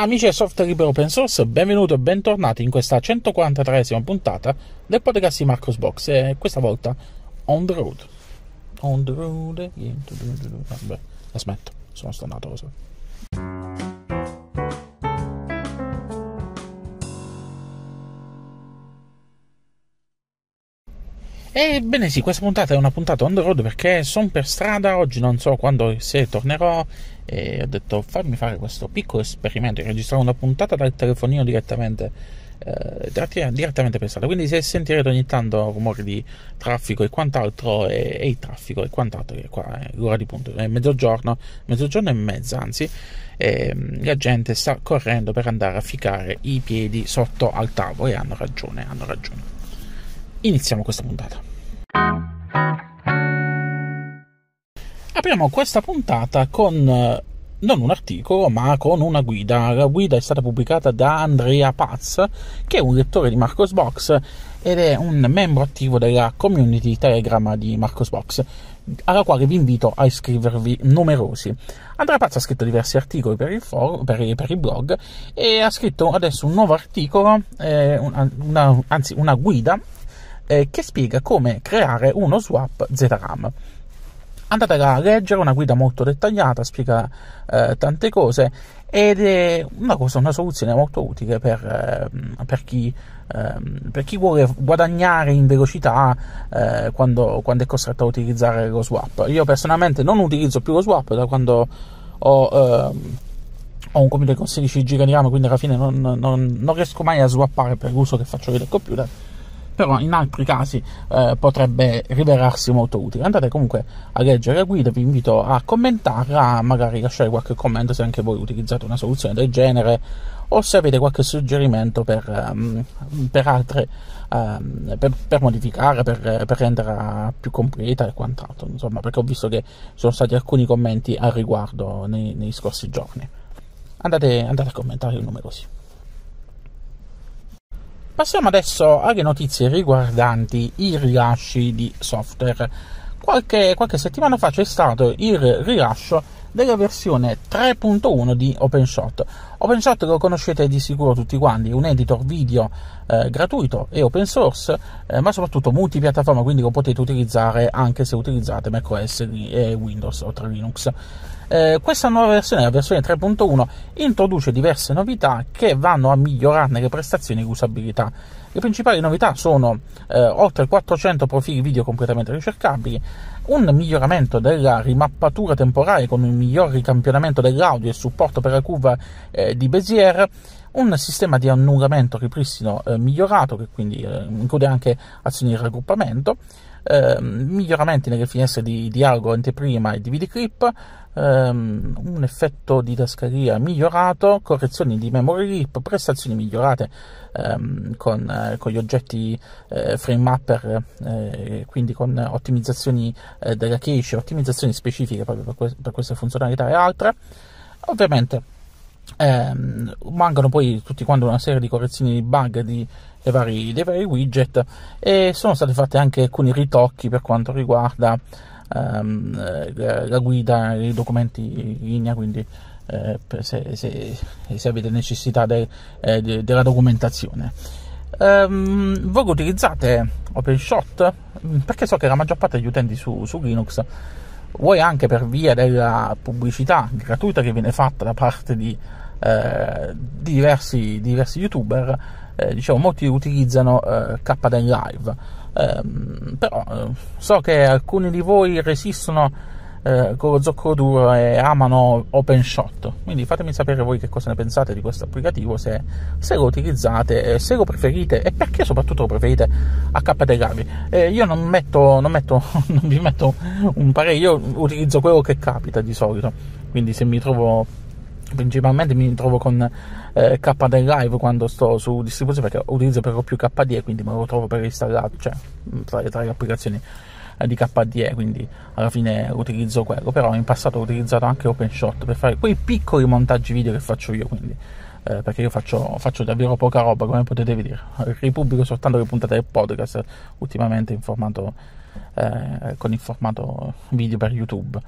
Amici del software libero open source, benvenuti e bentornati in questa 143esima puntata del podcast di Marcos Box e questa volta on the road. On the road again. Vabbè, la smetto, sono stonato lo Ebbene sì, questa puntata è una puntata on the road perché sono per strada, oggi non so quando se tornerò e ho detto fammi fare questo piccolo esperimento, registrare una puntata dal telefonino direttamente, eh, direttamente per strada, quindi se sentirete ogni tanto rumori di traffico e quant'altro è, è il traffico e quant'altro che qua è l'ora di punto, è mezzogiorno, mezzogiorno e mezza anzi, e la gente sta correndo per andare a ficare i piedi sotto al tavolo e hanno ragione, hanno ragione iniziamo questa puntata. Apriamo questa puntata con eh, non un articolo, ma con una guida. La guida è stata pubblicata da Andrea Paz, che è un lettore di Marcosbox ed è un membro attivo della community Telegram di Marcosbox, alla quale vi invito a iscrivervi numerosi. Andrea Paz ha scritto diversi articoli per il, forum, per, il, per il blog e ha scritto adesso un nuovo articolo, eh, una, una, anzi una guida eh, che spiega come creare uno swap ZRAM. Andate a leggere una guida molto dettagliata, spiega eh, tante cose ed è una, cosa, una soluzione molto utile per, eh, per, chi, ehm, per, chi, vuole guadagnare in velocità eh, quando, quando, è costretto a utilizzare lo swap. Io personalmente non utilizzo più lo swap da quando ho ehm, ho un computer con 16 GB di RAM, quindi alla fine non, non, non, riesco mai a swappare per l'uso che faccio del computer però in altri casi eh, potrebbe rivelarsi molto utile. Andate comunque a leggere la guida, vi invito a commentarla, magari lasciare qualche commento se anche voi utilizzate una soluzione del genere o se avete qualche suggerimento per, um, per altre, um, per, per, modificare, per, per renderla più completa e quant'altro, insomma, perché ho visto che ci sono stati alcuni commenti al riguardo nei, nei scorsi giorni. Andate, andate a commentare numerosi. Passiamo adesso alle notizie riguardanti i rilasci di software. Qualche, qualche settimana fa c'è stato il rilascio della versione 3.1 di OpenShot. OpenShot lo conoscete di sicuro tutti quanti, è un editor video eh, gratuito e open source, eh, ma soprattutto multipiattaforma, quindi lo potete utilizzare anche se utilizzate macOS e Windows oltre Linux. Eh, questa nuova versione, la versione 3.1, introduce diverse novità che vanno a migliorarne le prestazioni e l'usabilità. Le principali novità sono eh, oltre 400 profili video completamente ricercabili, un miglioramento della rimappatura temporale con un miglior ricampionamento dell'audio e supporto per la curva eh, di Bezier, un sistema di annullamento ripristino eh, migliorato che quindi eh, include anche azioni di raggruppamento, eh, miglioramenti nelle finestre di dialogo anteprima e di videoclip, ehm, un effetto di tascaria migliorato, correzioni di memory leap, prestazioni migliorate ehm, con, eh, con, gli oggetti eh, frame mapper, eh, quindi con ottimizzazioni eh, della cache, ottimizzazioni specifiche proprio per, que- per queste funzionalità e altre. Ovviamente ehm, mancano poi tutti quanti una serie di correzioni di bug di, dei, vari, dei vari widget e sono stati fatti anche alcuni ritocchi per quanto riguarda ehm, la guida, i documenti in linea, quindi eh, se, se, se, avete necessità de, eh, de, della documentazione. Um, voi utilizzate OpenShot perché so che la maggior parte degli utenti su, su Linux vuoi anche per via della pubblicità gratuita che viene fatta da parte di, eh, di, diversi, di diversi, youtuber, eh, diciamo molti utilizzano eh, KDN Live Ehm, però eh, so che alcuni di voi resistono eh, con lo zoccolo duro e amano OpenShot. Quindi fatemi sapere voi che cosa ne pensate di questo applicativo, se, se lo utilizzate, se lo preferite e perché soprattutto lo preferite a KDGavi. Eh, io non metto, non, metto, non vi metto un parere, io utilizzo quello che capita di solito. Quindi se mi trovo principalmente mi trovo con eh, KD Live quando sto su distribuzione perché utilizzo per lo più KDE quindi me lo trovo per installato cioè tra, tra le applicazioni eh, di KDE quindi alla fine utilizzo quello. Però in passato ho utilizzato anche OpenShot per fare quei piccoli montaggi video che faccio io quindi eh, perché io faccio, faccio, davvero poca roba come potete vedere. Ripubblico soltanto le puntate del podcast ultimamente in formato, eh, con il formato video per YouTube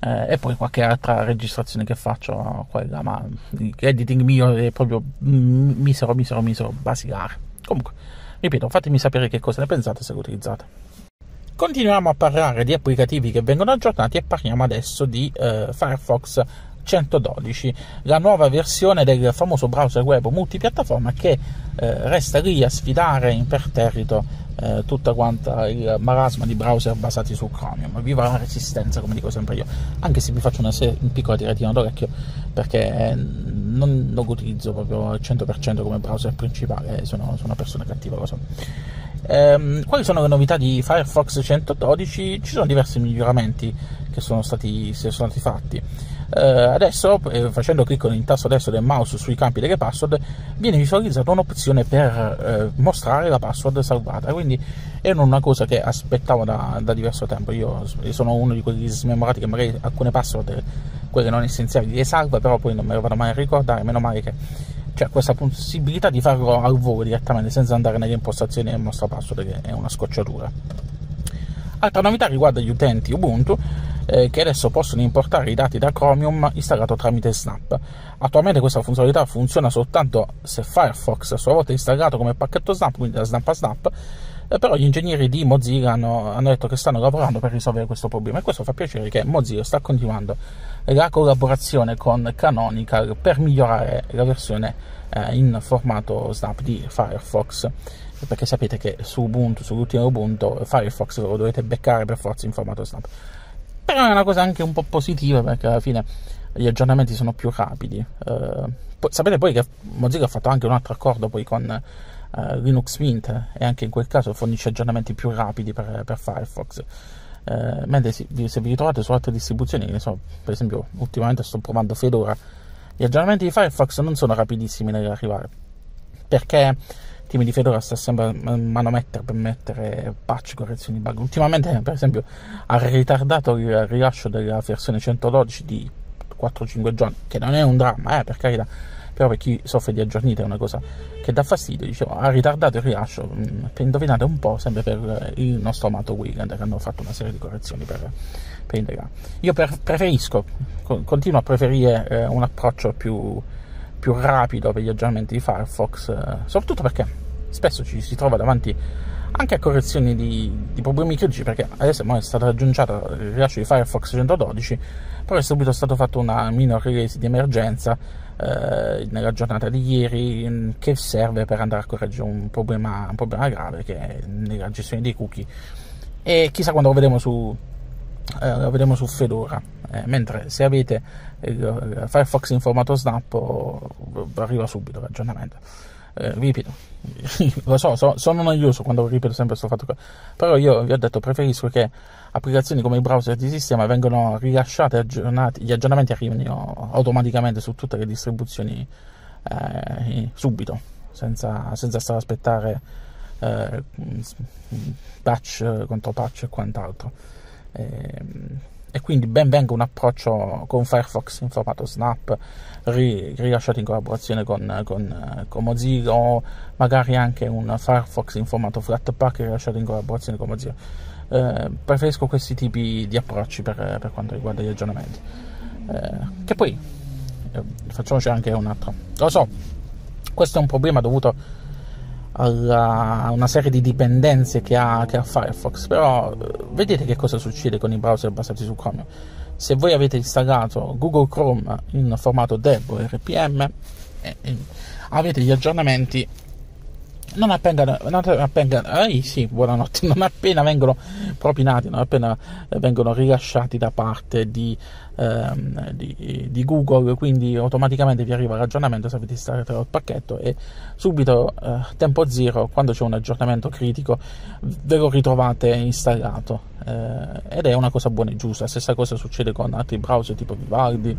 eh, e poi qualche altra registrazione che faccio, quella, ma l'editing mio è proprio misero, misero, misero, basilare. Comunque, ripeto, fatemi sapere che cosa ne pensate se lo utilizzate. Continuiamo a parlare di applicativi che vengono aggiornati e parliamo adesso di eh, Firefox 112, la nuova versione del famoso browser web multipiattaforma che eh, resta lì a sfidare imperterrito eh, tutta quanta il marasma di browser basati su Chromium. Viva la resistenza, come dico sempre io, anche se vi faccio una, se- una piccola tiratina d'orecchio perché non lo utilizzo proprio al 100% come browser principale, sono, sono una persona cattiva, lo so. Ehm, quali sono le novità di Firefox 112? Ci sono diversi miglioramenti che sono stati, sono stati fatti. Eh, adesso, eh, facendo clic con il tasto destro del mouse sui campi delle password, viene visualizzata un'opzione per eh, mostrare la password salvata. Quindi è una cosa che aspettavo da, da diverso tempo. Io, sono uno di quelli smemorati che magari alcune password, quelle non essenziali, le salva, però poi non me le vado mai a ricordare. Meno male che c'è questa possibilità di farlo al volo direttamente senza andare nelle impostazioni del nostro password, che è una scocciatura. Altra novità riguarda gli utenti Ubuntu eh, che adesso possono importare i dati da Chromium installato tramite Snap. Attualmente questa funzionalità funziona soltanto se Firefox a sua volta è installato come pacchetto Snap, quindi da Snap a Snap, eh, però gli ingegneri di Mozilla hanno, hanno, detto che stanno lavorando per risolvere questo problema e questo fa piacere che Mozilla sta continuando la collaborazione con Canonical per migliorare la versione eh, in formato Snap di Firefox perché sapete che su Ubuntu, sull'ultimo Ubuntu, Firefox lo dovete beccare per forza in formato Snap. Però è una cosa anche un po' positiva perché alla fine gli aggiornamenti sono più rapidi. Uh, poi, sapete poi che Mozilla ha fatto anche un altro accordo poi con uh, Linux Mint e anche in quel caso fornisce aggiornamenti più rapidi per, per Firefox. Uh, mentre se vi, ritrovate su altre distribuzioni, so, per esempio ultimamente sto provando Fedora, gli aggiornamenti di Firefox non sono rapidissimi nell'arrivare perché team di Fedora sta sempre a manomettere per mettere patch, correzioni bug. Ultimamente, per esempio, ha ritardato il rilascio della versione 112 di 4-5 giorni, che non è un dramma, eh, per carità, però per chi soffre di aggiornita è una cosa che dà fastidio. Dicevo, ha ritardato il rilascio, mm, per indovinare un po', sempre per il nostro amato Weekend, che hanno fatto una serie di correzioni per, per integrare. Io per, preferisco, continuo a preferire eh, un approccio più più rapido per gli aggiornamenti di Firefox, eh, soprattutto perché spesso ci si trova davanti anche a correzioni di, di problemi critici, perché adesso è stato aggiunto il rilascio di Firefox 112, però è subito stato fatto una minor release di emergenza eh, nella giornata di ieri mm, che serve per andare a correggere un problema, un problema grave che è nella gestione dei cookie. E chissà quando lo vedremo su, eh, lo vedremo su Fedora. Eh, mentre se avete il Firefox in formato Snap arriva subito l'aggiornamento eh, ripeto lo so, so, sono noioso quando ripeto sempre questo fatto qua però io vi ho detto preferisco che applicazioni come i browser di sistema vengano rilasciate aggiornati, gli aggiornamenti arrivino automaticamente su tutte le distribuzioni eh, subito senza, senza stare a aspettare eh, patch contro patch e quant'altro. eh, e quindi ben venga un approccio con Firefox in formato Snap ri, rilasciato in collaborazione con, con, con, Mozilla o magari anche un Firefox in formato Flatpak rilasciato in collaborazione con Mozilla. Eh, preferisco questi tipi di approcci per, per quanto riguarda gli aggiornamenti. Eh, che poi eh, facciamoci anche un altro. Lo so questo è un problema dovuto a una serie di dipendenze che ha, che ha, Firefox, però eh, vedete che cosa succede con i browser basati su Chrome. Se voi avete installato Google Chrome in formato Deb o RPM, eh, eh, avete gli aggiornamenti non appena, non appena eh, sì, buonanotte, non appena vengono propinati, non appena vengono rilasciati da parte di, ehm, di, di, Google, quindi automaticamente vi arriva l'aggiornamento se avete installato il pacchetto e subito, eh, tempo zero, quando c'è un aggiornamento critico, ve lo ritrovate installato. Eh, ed è una cosa buona e giusta. Stessa cosa succede con altri browser tipo Vivaldi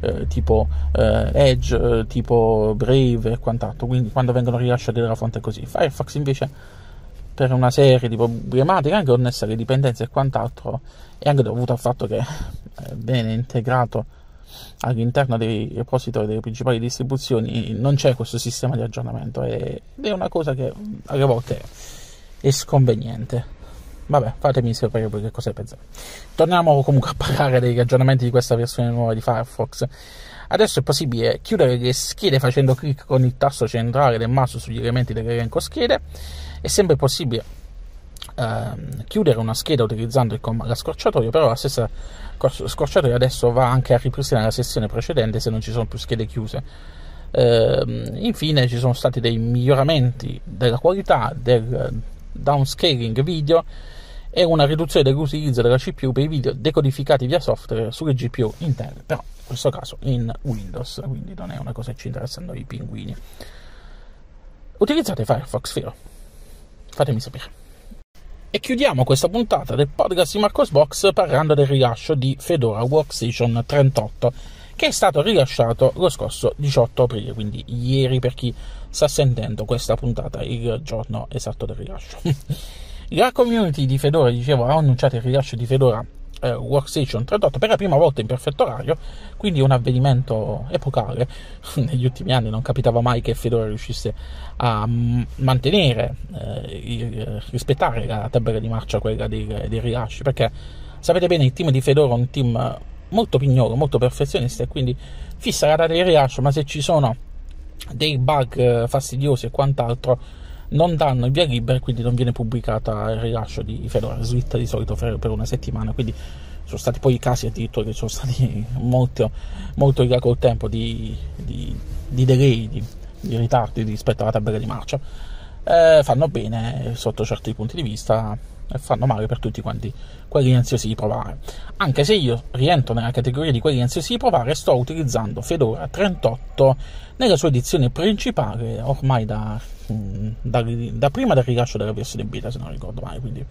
eh, tipo eh, Edge, eh, tipo Brave e quant'altro, quindi quando vengono rilasciati dalla fonte così. Firefox invece per una serie di problematiche anche connesse alle dipendenze e quant'altro e anche dovuto al fatto che viene integrato all'interno dei repository delle principali distribuzioni non c'è questo sistema di aggiornamento. Ed è una cosa che alle volte è sconveniente Vabbè, fatemi sapere che cosa pensate. Torniamo comunque a parlare dei ragionamenti di questa versione nuova di Firefox. Adesso è possibile chiudere le schede facendo clic con il tasto centrale del mouse sugli elementi dell'elenco schede. È sempre possibile ehm, chiudere una scheda utilizzando il com- la scorciatoia, però la stessa scorciatoia adesso va anche a ripristinare la sessione precedente se non ci sono più schede chiuse. Ehm, infine ci sono stati dei miglioramenti della qualità del downscaling video e una riduzione dell'utilizzo della CPU per i video decodificati via software sulle GPU interne, però in questo caso in Windows, quindi non è una cosa che ci interessa a noi pinguini. Utilizzate Firefox, vero? Fatemi sapere. E chiudiamo questa puntata del podcast di Marcos Box parlando del rilascio di Fedora Workstation 38 che è stato rilasciato lo scorso 18 aprile, quindi ieri per chi sta sentendo questa puntata, il giorno esatto del rilascio. La community di Fedora, dicevo, ha annunciato il rilascio di Fedora eh, Workstation 38 per la prima volta in perfetto orario, quindi un avvenimento epocale. Negli ultimi anni non capitava mai che Fedora riuscisse a mantenere, eh, rispettare la tabella di marcia, quella dei, dei rilasci, perché sapete bene il team di Fedora è un team molto pignolo, molto perfezionista e quindi fissa la data di rilascio, ma se ci sono dei bug eh, fastidiosi e quant'altro non danno il via libera quindi non viene pubblicata il rilascio di Fedora, slitta di solito per una settimana, quindi sono stati poi i casi addirittura che sono stati molto, molto in col tempo di, di, di delay, di, di, ritardi rispetto alla tabella di marcia. Eh, fanno bene sotto certi punti di vista e fanno male per tutti quanti quelli ansiosi di provare. Anche se io rientro nella categoria di quelli ansiosi di provare, sto utilizzando Fedora 38 nella sua edizione principale ormai da, da, da prima del rilascio della versione beta, se non ricordo mai. Quindi.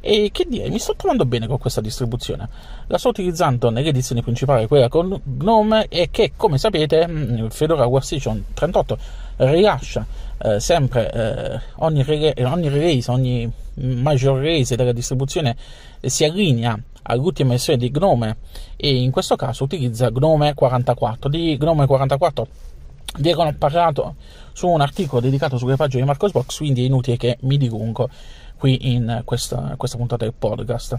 E che dire, mi sto trovando bene con questa distribuzione. La sto utilizzando nell'edizione principale, quella con GNOME, e che, come sapete, mm, Fedora Workstation 38 rilascia eh, sempre eh, ogni, ogni release, ogni major release della distribuzione si allinea all'ultima versione di Gnome e in questo caso utilizza Gnome 44. Di Gnome 44 vi ho parlato su un articolo dedicato sulle pagine di Marcosbox, quindi è inutile che mi dilungo qui in questa, questa puntata del podcast.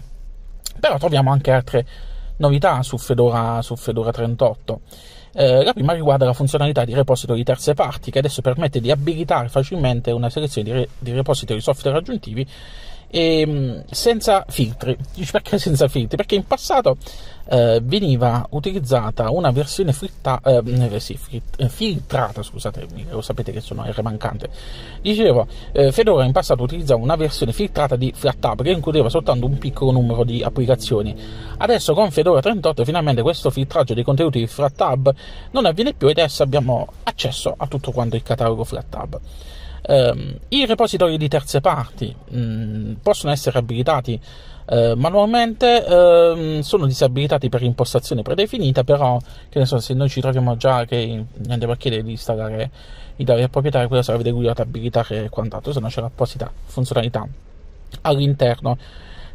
Però troviamo anche altre novità su Fedora, su Fedora 38. Eh, la prima riguarda la funzionalità di repository di terze parti che adesso permette di abilitare facilmente una selezione di, re, di repository software aggiuntivi e, ehm, senza filtri. Perché senza filtri? Perché in passato eh, veniva utilizzata una versione fritta, eh, eh sì, fritt, eh, filtrata, scusatemi, lo sapete che sono R mancante. Dicevo, eh, Fedora in passato utilizzava una versione filtrata di FlatHub che includeva soltanto un piccolo numero di applicazioni. Adesso con Fedora 38 finalmente questo filtraggio dei contenuti di FlatHub non avviene più ed adesso abbiamo accesso a tutto quanto il catalogo FlatHub. Um, I repository di terze parti mh, possono essere abilitati uh, manualmente, uh, sono disabilitati per impostazione predefinita, però che ne so, se noi ci troviamo già che andiamo a chiedere di installare i dati al proprietario, quella sarà regolata abilitare e quant'altro, se no c'è l'apposita funzionalità all'interno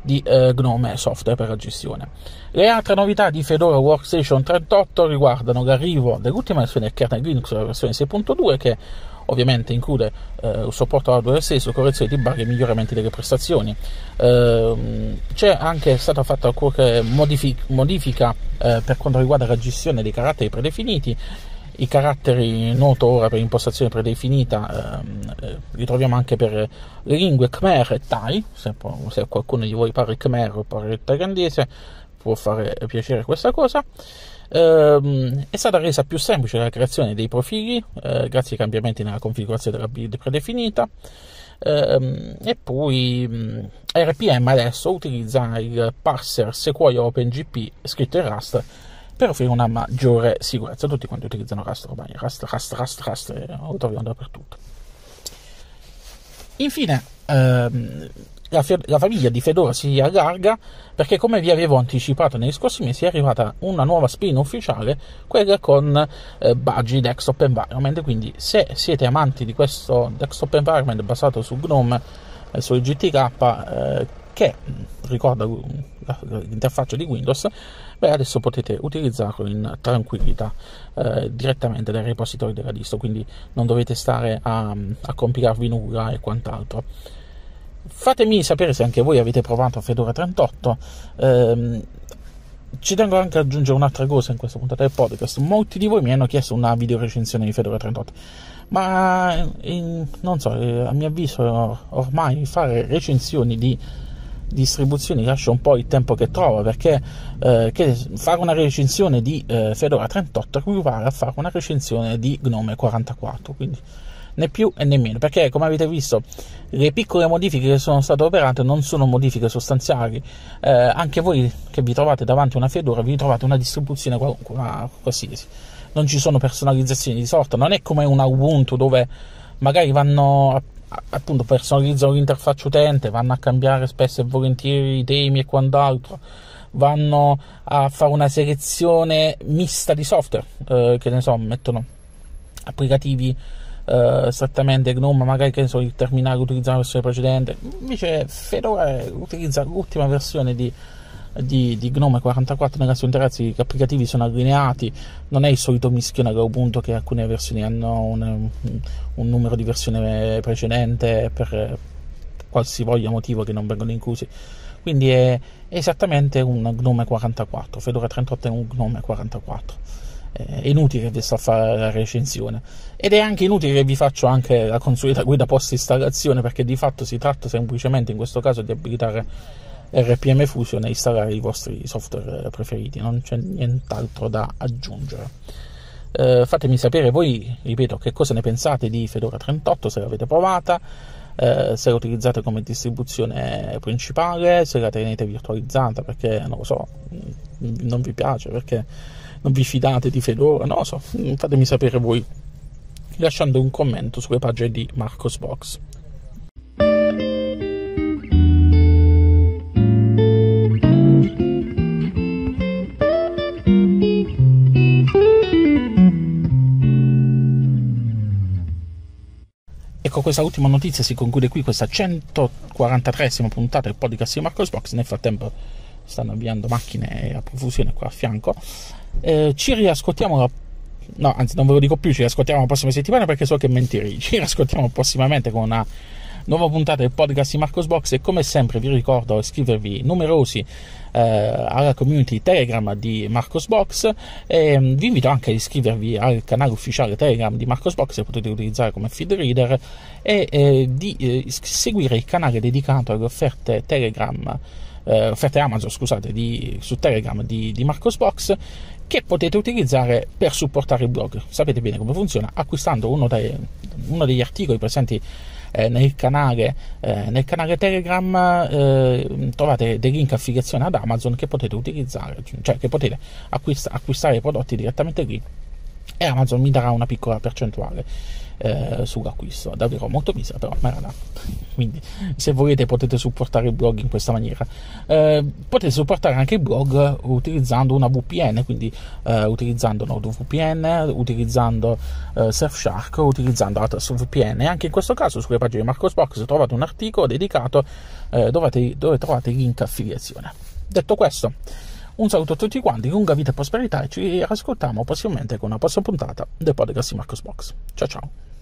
di eh, Gnome software per la gestione. Le altre novità di Fedora Workstation 38 riguardano l'arrivo dell'ultima versione del kernel Linux, la versione 6.2, che ovviamente include eh, supporto hardware stesso, correzione di bug e miglioramenti delle prestazioni. Eh, c'è anche stata fatta qualche modific- modifica eh, per quanto riguarda la gestione dei caratteri predefiniti. I caratteri noto ora per impostazione predefinita ehm, eh, li troviamo anche per le lingue Khmer e Thai. Se, se qualcuno di voi parla Khmer o parla thailandese, può fare piacere questa cosa. Ehm, è stata resa più semplice la creazione dei profili eh, grazie ai cambiamenti nella configurazione della build predefinita. Ehm, e poi RPM adesso utilizza il parser Sequoia OpenGP scritto in Rust per offrire una maggiore sicurezza. Tutti quanti utilizzano Rust ormai, Rust, Rust, Rust, Rust, eh, lo troviamo dappertutto. Infine, ehm, la, la, famiglia di Fedora si allarga perché come vi avevo anticipato negli scorsi mesi è arrivata una nuova spin ufficiale, quella con eh, Budgie Desktop Environment, quindi se siete amanti di questo desktop environment basato su GNOME eh, su GTK eh, che ricorda l'interfaccia di Windows, beh adesso potete utilizzarlo in tranquillità eh, direttamente dai repository della distro, quindi non dovete stare a, a compilarvi nulla e quant'altro. Fatemi sapere se anche voi avete provato Fedora 38. Ehm, ci tengo anche ad aggiungere un'altra cosa in questa puntata del podcast. Molti di voi mi hanno chiesto una video recensione di Fedora 38, ma in, non so, eh, a mio avviso ormai fare recensioni di distribuzioni lascia un po' il tempo che trova perché eh, che fare una recensione di eh, Fedora 38 equivale a fare una recensione di Gnome 44 quindi né più e né meno perché come avete visto le piccole modifiche che sono state operate non sono modifiche sostanziali. Eh, anche voi che vi trovate davanti a una Fedora vi trovate una distribuzione qualunque qualsiasi. Non ci sono personalizzazioni di sorta non è come una Ubuntu dove magari vanno appunto personalizzano l'interfaccia utente, vanno a cambiare spesso e volentieri i temi e quant'altro, vanno a fare una selezione mista di software, eh, che ne so, mettono applicativi eh, strettamente GNOME, magari che so, il terminale utilizza la versione precedente, invece Fedora utilizza l'ultima versione di di, di Gnome 44 nella sua interezza gli applicativi sono allineati. Non è il solito mischione da Ubuntu che alcune versioni hanno un, un numero di versione precedente per qualsivoglia motivo che non vengono inclusi. Quindi è, esattamente un Gnome 44 Fedora 38 è un Gnome 44 è inutile che vi sto a fare la recensione ed è anche inutile che vi faccio anche la consueta guida post installazione perché di fatto si tratta semplicemente in questo caso di abilitare RPM Fusion e installare i vostri software preferiti, non c'è nient'altro da aggiungere. Eh, fatemi sapere voi, ripeto, che cosa ne pensate di Fedora 38, se l'avete provata, eh, se la utilizzate come distribuzione principale, se la tenete virtualizzata perché non lo so, non vi piace, perché non vi fidate di Fedora, non lo so, fatemi sapere voi lasciando un commento sulle pagine di Marcosbox. Ecco, questa ultima notizia si conclude qui, questa 143esima puntata del podcast di Marcos Box. Nel frattempo stanno avviando macchine a profusione qua a fianco. Eh, ci riascoltiamo la... No, anzi, non ve lo dico più, ci riascoltiamo la prossima settimana perché so che mentirei. Ci riascoltiamo prossimamente con una nuova puntata del podcast di Marcos Box e come sempre vi ricordo iscrivervi numerosi eh, alla community Telegram di Marcos Box e mm, vi invito anche ad iscrivervi al canale ufficiale Telegram di Marcos Box che potete utilizzare come feed reader e eh, di eh, seguire il canale dedicato alle offerte Telegram eh, offerte Amazon scusate di, su Telegram di, di Marcos Box che potete utilizzare per supportare il blog. Sapete bene come funziona acquistando uno, dei, uno degli articoli presenti eh, nel, canale, eh, nel canale Telegram eh, trovate dei link affiliazione ad Amazon che potete utilizzare, cioè che potete acquista- acquistare i prodotti direttamente lì e Amazon mi darà una piccola percentuale eh, sull'acquisto, davvero molto misera, però la dà. Quindi, se volete, potete supportare il blog in questa maniera. Eh, potete supportare anche il blog utilizzando una VPN, quindi eh, utilizzando NordVPN, utilizzando eh, Surfshark, utilizzando Atlas VPN. Anche in questo caso, sulle pagine di Marcosbox trovate un articolo dedicato eh, dove, dove trovate il link affiliazione. Detto questo, un saluto a tutti quanti, lunga vita e prosperità e ci ascoltiamo prossimamente con una prossima puntata del podcast di Marcos Box. Ciao ciao!